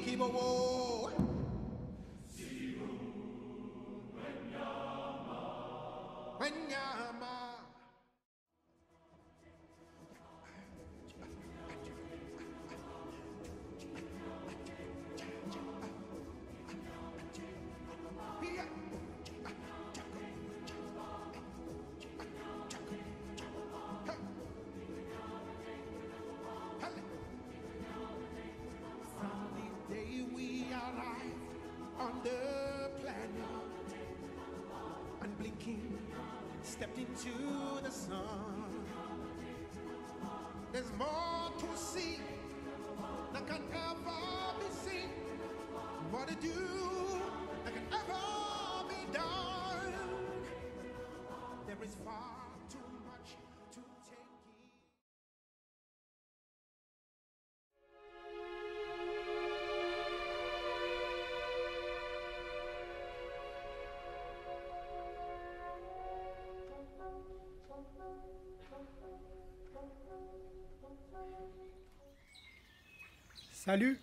Siwo. Wenyama. From unblinking, stepped into the sun. There's more to see than can ever be seen. More to do than can ever be done. There is far Salut